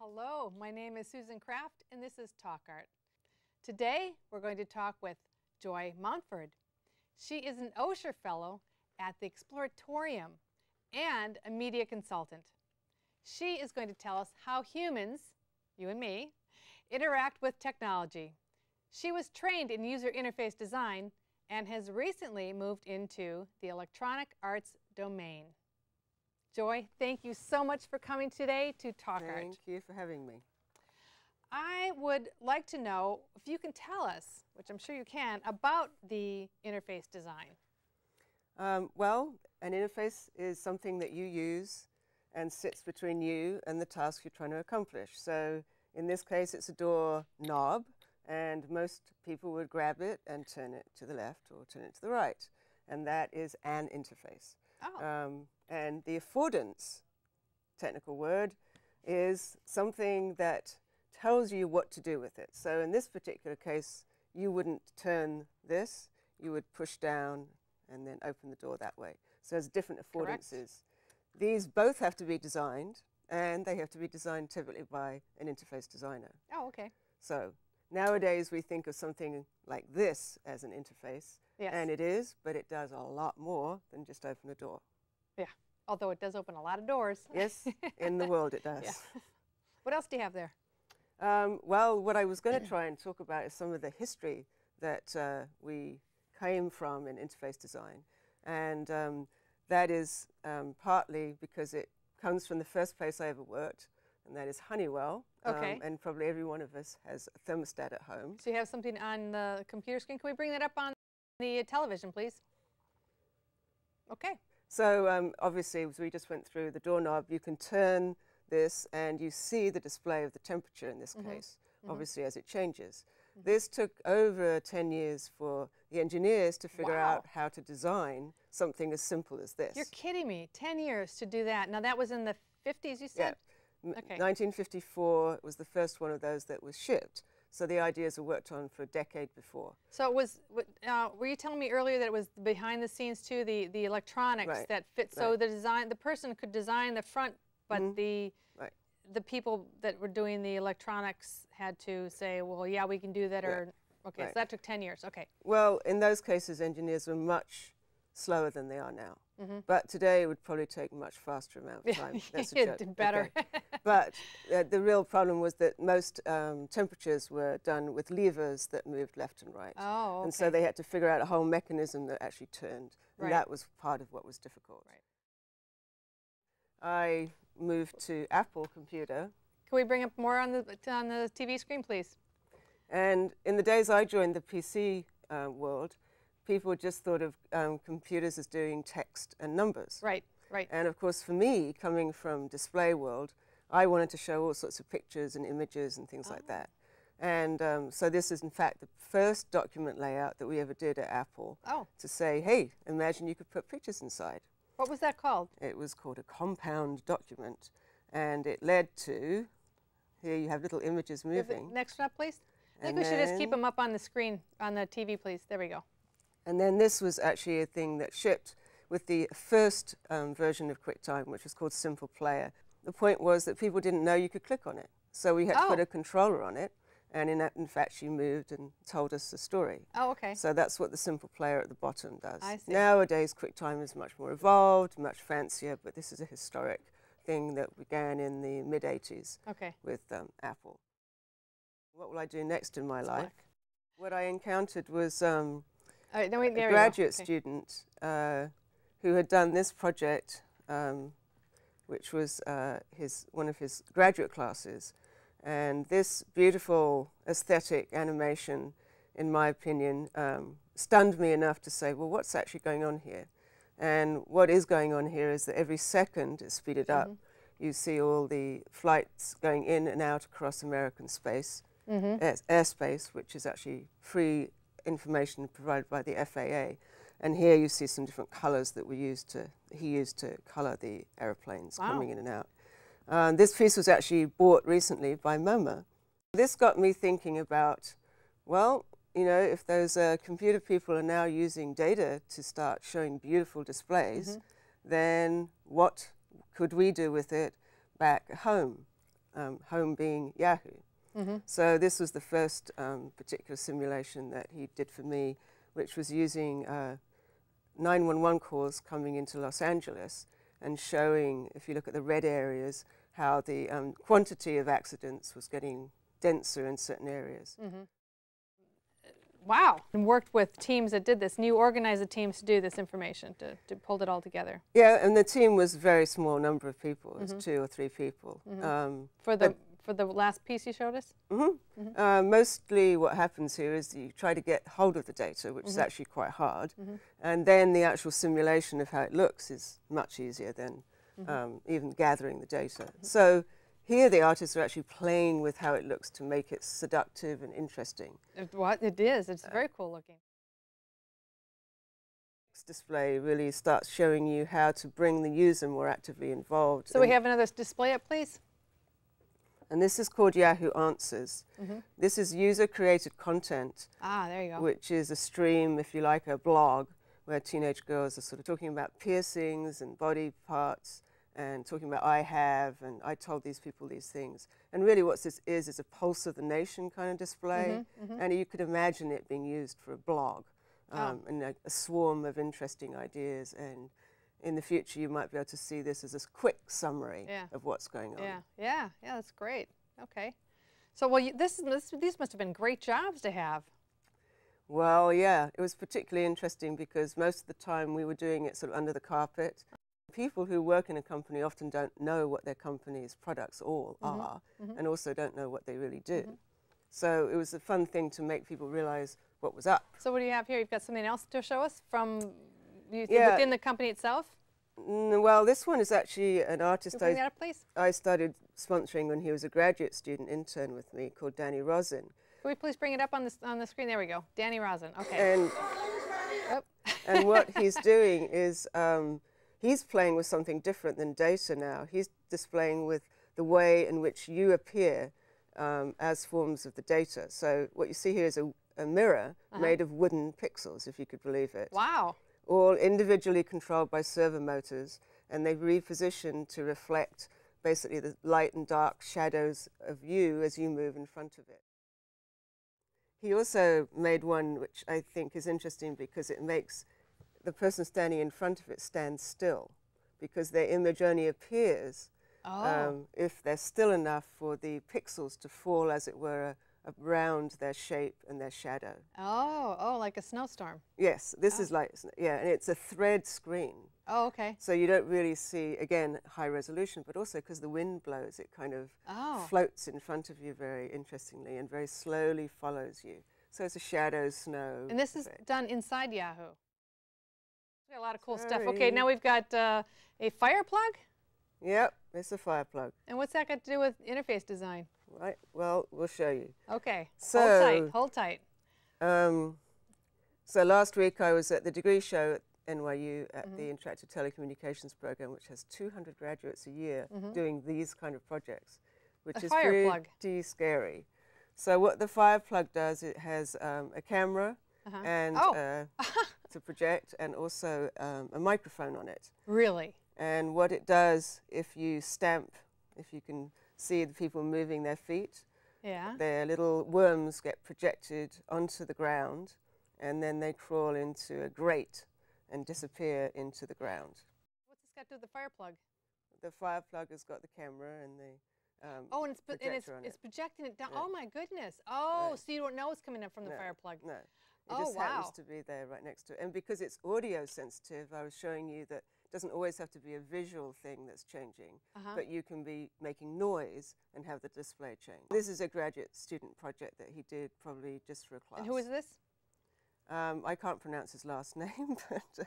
Hello, my name is Susan Kraft and this is Talk Art. Today we're going to talk with Joy Mountford. She is an Osher Fellow at the Exploratorium and a media consultant. She is going to tell us how humans, you and me, interact with technology. She was trained in user interface design and has recently moved into the electronic arts domain. Joy, thank you so much for coming today to Talk Thank Art. Thank you for having me. I would like to know if you can tell us, which I'm sure you can, about the interface design. Um, well, an interface is something that you use and sits between you and the task you're trying to accomplish. So in this case, it's a door knob, and most people would grab it and turn it to the left or turn it to the right. And that is an interface. Oh. Um, and the affordance, technical word, is something that tells you what to do with it. So in this particular case, you wouldn't turn this, you would push down and then open the door that way. So there's different affordances. Correct. These both have to be designed, and they have to be designed typically by an interface designer. Oh, okay. So nowadays we think of something like this as an interface, Yes. and it is, but it does a lot more than just open a door. yeah. Although it does open a lot of doors. Yes, in the world it does. Yeah. what else do you have there? Um, well, what I was going to try and talk about is some of the history that uh, we came from in interface design. And um, that is um, partly because it comes from the first place I ever worked, and that is Honeywell. Um, and probably every one of us has a thermostat at home. So you have something on the computer screen. Can we bring that up on the television, please? Okay. So um, obviously, as we just went through the doorknob, you can turn this and you see the display of the temperature in this Mhm. case, Mhm. obviously as it changes. Mhm. This took over 10 years for the engineers to figure Wow. out how to design something as simple as this. You're kidding me. 10 years to do that. Now, that was in the 50s, you said? M- Okay. 1954 was the first one of those that was shipped. So the ideas were worked on for a decade before. So it was, uh, were you telling me earlier that it was behind the scenes too, the, the electronics Right, that fit, so right. the design, the person could design the front, but Mhm, the, right. the people that were doing the electronics had to say, well, yeah, we can do that, Yeah, or, okay, so that took 10 years, okay. Well, in those cases, engineers were much slower than they are now. Mhm. But today it would probably take much faster amount of time. That's a joke. did better. Okay. But uh, the real problem was that most um, temperatures were done with levers that moved left and right. Oh, okay. And so they had to figure out a whole mechanism that actually turned. And Right. that was part of what was difficult. Right. I moved to Apple Computer. Can we bring up more on the, on the TV screen, please? And in the days I joined the PC uh, world, people just thought of um, computers as doing text and numbers. Right, right. And of course, for me, coming from display world, I wanted to show all sorts of pictures and images and things like Ah. that. And um, so this is, in fact, the first document layout that we ever did at Apple Oh, to say, hey, imagine you could put pictures inside. what was that called? It was called a compound document, and it led to, here you have little images moving. Next one up, please. I think And we should just keep them up on the screen, on the TV, please. There we go. And then this was actually a thing that shipped with the first um, version of QuickTime, which was called Simple Player. The point was that people didn't know you could click on it. So we had to put Oh. a controller on it, and in, that- in fact, she moved and told us the story. Oh, okay. So that's what the Simple Player at the bottom does. I see. Nowadays, QuickTime is much more evolved, much fancier, but this is a historic thing that began in the mid 80s Okay. with um, Apple. What will I do next in my It's life? black. What I encountered was um, All right, then we, there a graduate Okay. student uh, who had done this project, um, which was uh, his one of his graduate classes, and this beautiful aesthetic animation, in my opinion, um, stunned me enough to say, well, what's actually going on here? And what is going on here is that every second is speeded up. Mhm. You see all the flights going in and out across American space Mm-hmm. air, airspace, which is actually free information provided by the FAA. And here you see some different colours that we used to he used to colour the aeroplanes Wow. coming in and out. Um, this piece was actually bought recently by MoMA. This got me thinking about, well, you know, if those uh, computer people are now using data to start showing beautiful displays, Mhm. then what could we do with it back home? um, home being Yahoo. Mhm. So this was the first um, particular simulation that he did for me, which was using uh, 911 calls coming into Los Angeles and showing, if you look at the red areas, how the um, quantity of accidents was getting denser in certain areas. Mm-hmm. Wow. And worked with teams that did this. And you organized the teams to do this information, to, to pull it all together. Yeah, and the team was a very small number of people. It was Mhm. two or three people. Mhm. Um, For the, for the last piece you showed us? mhm. Mhm. Uh, mostly what happens here is you try to get hold of the data, which is Mhm. actually quite hard. Mhm. And then the actual simulation of how it looks is much easier than Mhm. um, even gathering the data. So here the artists are actually playing with how it looks to make it seductive and interesting. It, what it is. Uh, It's very cool looking. This display really starts showing you how to bring the user more actively involved. So we have another display up, please. And this is called Yahoo Answers. Mhm. This is user-created content, Ah, there you go. which is a stream, if you like, a blog, where teenage girls are sort of talking about piercings and body parts and talking about I have and I told these people these things. And really what this is is a pulse of the nation kind of display. Mhm, mhm. And you could imagine it being used for a blog Oh. um, and a, a swarm of interesting ideas. And in the future, you might be able to see this as a quick summary Yeah. of what's going on. Yeah, yeah, yeah. That's great. Okay. So, well, you, this, this these must have been great jobs to have. Well, yeah, it was particularly interesting because most of the time we were doing it sort of under the carpet. People who work in a company often don't know what their company's products all Mhm, are mhm. and also don't know what they really do. Mhm. So it was a fun thing to make people realize what was up. So, what do you have here? You've got something else to show us from Yeah. within the company itself. Well, this one is actually an artist I, up. I started sponsoring when he was a graduate student intern with me called Danny Rozin. Can we please bring it up on the on the screen? There we go. Danny Rozin. Okay. And and what he's doing is um, he's playing with something different than data now. He's displaying with the way in which you appear um, as forms of the data. So what you see here is a, a mirror Uh-huh. made of wooden pixels, if you could believe it, wow. All individually controlled by servo motors, and they've repositioned to reflect basically the light and dark shadows of you as you move in front of it. He also made one which I think is interesting because it makes the person standing in front of it stand still because their image only appears Oh. um, if they're still enough for the pixels to fall, as it were, around their shape and their shadow. oh. Oh, like a snowstorm. Yes, this Oh. is like, yeah, and it's a thread screen. Oh, okay. So you don't really see, again, high resolution, but also because the wind blows, it kind of Oh. floats in front of you very interestingly and very slowly follows you. So it's a shadow, snow. And this is effect. done inside Yahoo. Got a lot of cool stuff. Okay, now we've got uh, a fire plug. Yep, it's a fire plug. And what's that got to do with interface design? Right, well, we'll show you. Okay. hold So- tight. Hold tight. Um, so last week I was at the degree show at NYU at Mhm. the Interactive Telecommunications Program, which has 200 graduates a year Mhm. doing these kind of projects, which is pretty plug. scary. So what the fire plug does, it has um, a camera Uh-huh. and oh, uh, to project, and also um, a microphone on it. really? And what it does, if you stamp, if you can see the people moving their feet, Yeah. their little worms get projected onto the ground and then they crawl into a grate and disappear into the ground. What's this got to do with the fire plug? The fire plug has got the camera and the. Um, Oh, and it's pro- and it's, on it's projecting it down. Yeah. Oh my goodness. Oh, Right. so you don't know it's coming up from the No, fire plug. No, it Oh, just happens to be there right next to it. And because it's audio sensitive, I was showing you that it doesn't always have to be a visual thing that's changing, Uh-huh. but you can be making noise and have the display change. This is a graduate student project that he did probably just for a class. And who is this? Um, I can't pronounce his last name, but uh,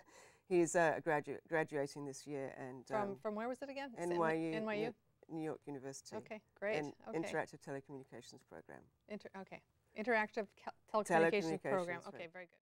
he's uh, a graduate graduating this year and From um, from where was it again? NYU, NYU. New- York University. Okay, great. okay. Interactive Telecommunications Program. Inter- okay. Interactive cal- telecommunications program. Telecommunications, Okay, very good.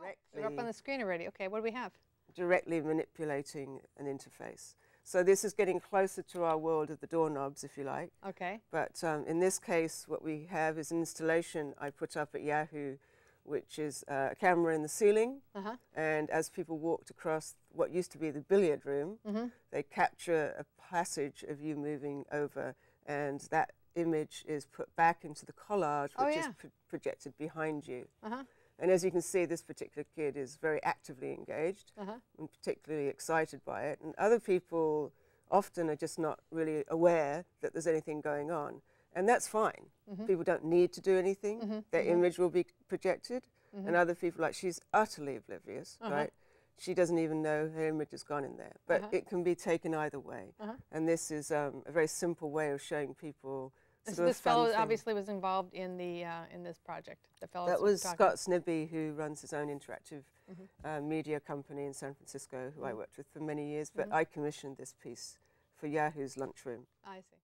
Oh, we're up on the screen already. Okay, what do we have? Directly manipulating an interface. So this is getting closer to our world of the doorknobs, if you like. Okay. But um, in this case, what we have is an installation I put up at Yahoo, which is uh, a camera in the ceiling. Uh huh. And as people walked across what used to be the billiard room, Mm-hmm. they capture a passage of you moving over and that image is put back into the collage, Oh, which is pro- projected behind you. Uh-huh. And as you can see, this particular kid is very actively engaged Uh-huh. and particularly excited by it. And other people often are just not really aware that there's anything going on. And that's fine. Mm-hmm. People don't need to do anything. Their image will be projected. And other people, like, she's utterly oblivious, Mm-hmm. Uh-huh. right? She doesn't even know her image has gone in there. But Uh-huh. it can be taken either way. Uh-huh. And this is um, a very simple way of showing people. So this fellow thing. obviously was involved in the uh, in this project. The fellow That was talking. Scott Snibbe, who runs his own interactive Mm-hmm. uh, media company in San Francisco, who I worked with for many years. But Mm-hmm. I commissioned this piece for Yahoo's lunchroom. I see.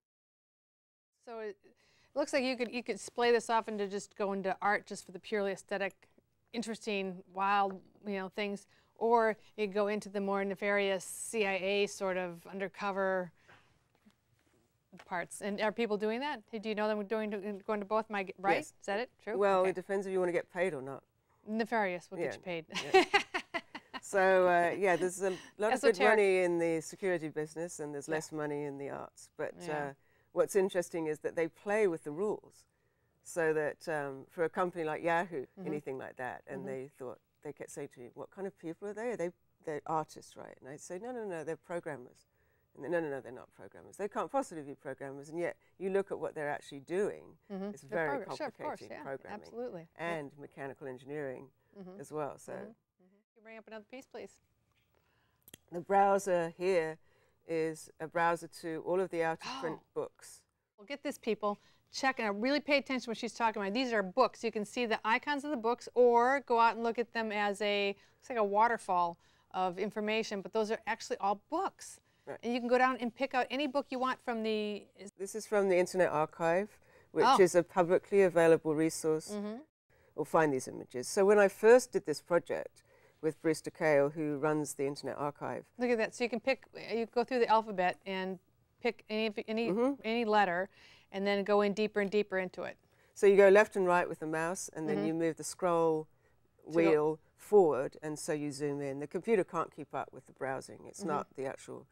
So it, it looks like you could you could splay this off into just go into art just for the purely aesthetic, interesting, wild, you know, things, or you could go into the more nefarious CIA sort of undercover parts. And are people doing that? Do you know them doing going to both? My right? Yes. Is that it? True. Well, Okay. it depends if you want to get paid or not. nefarious will Yeah, get you paid. So uh, yeah, there's a lot of good money in the security business, and there's Yeah. less money in the arts. But Yeah. uh, what's interesting is that they play with the rules, so that um, for a company like Yahoo, Mm-hmm. anything like that, and they thought they kept saying to me, "What kind of people are they? Are they they're artists, right?" And I'd say, "No, no, no, they're programmers." And no, no, no, they're not programmers. They can't possibly be programmers, and yet you look at what they're actually doing. Mhm. It's The very program- sure, of complicated course, yeah, programming absolutely. Yeah. and mechanical engineering Mhm. as well. So. You bring up another piece, please. The browser here is a browser to all of the out of print books. Well, get this, people. Check and really pay attention to what she's talking about. These are books. You can see the icons of the books, or go out and look at them as a looks like a waterfall of information. But those are actually all books, Right. and you can go down and pick out any book you want from the. Is, This is from the Internet Archive, which Oh. is a publicly available resource. Mm-hmm. We'll find these images. So when I first did this project with Brewster Kahle, who runs the Internet Archive, look at that. So you can pick. Uh, you go through the alphabet and pick any any Mm-hmm. any letter, and then go in deeper and deeper into it. so you go left and right with the mouse, and then mm-hmm. you move the scroll wheel forward, and so you zoom in. The computer can't keep up with the browsing. Mm-hmm. It's not the actual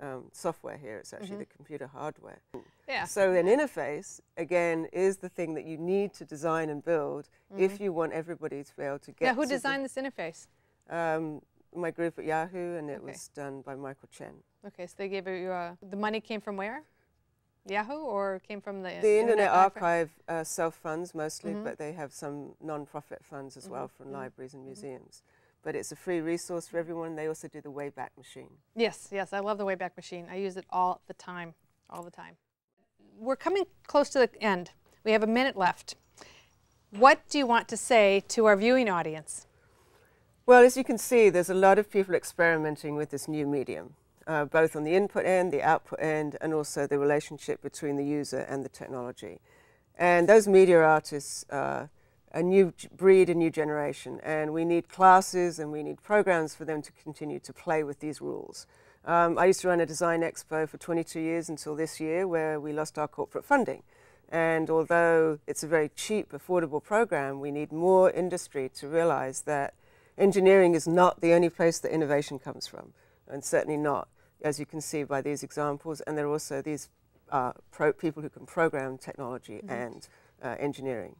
um, software here, it's actually the computer hardware. Yeah. So an interface, again, is the thing that you need to design and build if you want everybody to be able to get. Mm-hmm. Who to the- designed this interface? Um, my group at Yahoo, and it Okay. was done by Michael Chen. Okay, so they gave you uh, the money came from where? Yahoo or came from the The Internet Archive? Archive uh, self funds mostly, Mm-hmm. but they have some non-profit funds as well from libraries Mm-hmm. and museums. But it's a free resource for everyone. They also do the Wayback Machine. Yes, yes, I love the Wayback Machine. I use it all the time, all the time. We're coming close to the end. We have a minute left. What do you want to say to our viewing audience? Well, as you can see, there's a lot of people experimenting with this new medium, uh, both on the input end, the output end, and also the relationship between the user and the technology. And those media artists are a new breed, a new generation, and we need classes and we need programs for them to continue to play with these rules. Um, I used to run a design expo for 22 years until this year, where we lost our corporate funding. And although it's a very cheap, affordable program, we need more industry to realize that engineering is not the only place that innovation comes from, and certainly not, as you can see by these examples. And there are also these uh, pro- people who can program technology and uh, engineering.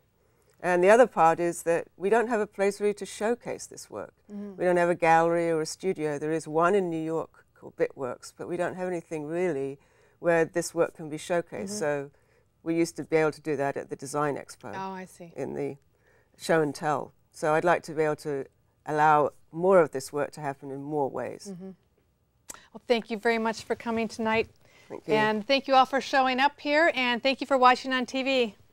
And the other part is that we don't have a place really to showcase this work. We don't have a gallery or a studio. There is one in New York called Bitworks, but we don't have anything really where this work can be showcased. So we used to be able to do that at the Design Expo Oh, I see. in the show and tell. So I'd like to be able to allow more of this work to happen in more ways. Well, thank you very much for coming tonight. Thank you. And thank you all for showing up here, and thank you for watching on TV.